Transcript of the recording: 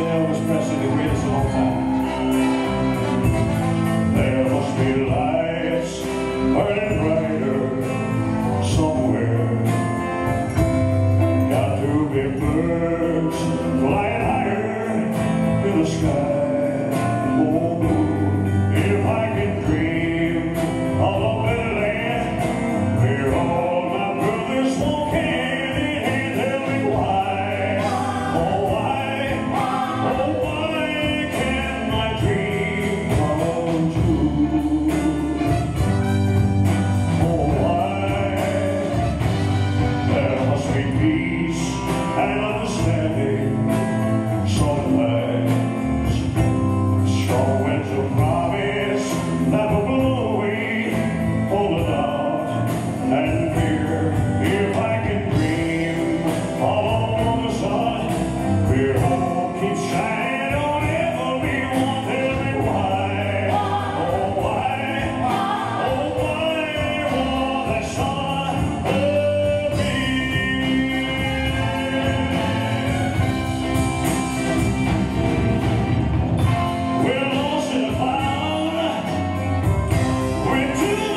Time. There must be lights burning brighter somewhere. Got to be birds Like